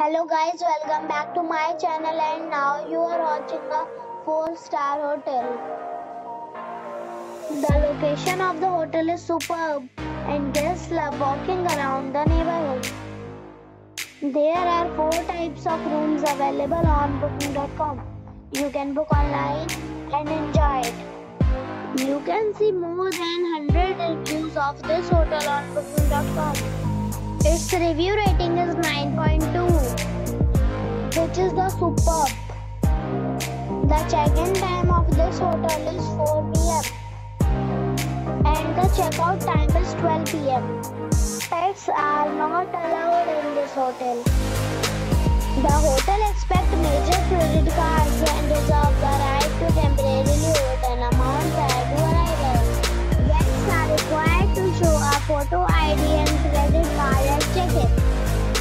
Hello guys, welcome back to my channel and now you are watching a 4 star hotel. The location of the hotel is superb and guests love walking around the neighborhood. There are 4 types of rooms available on booking.com. You can book online and enjoy it. You can see more than 100 reviews of this hotel on booking.com. Its review rating is 9.2, which is the superb. The check-in time of this hotel is 4 p.m. and the checkout time is 12 p.m. Pets are not allowed in this hotel. The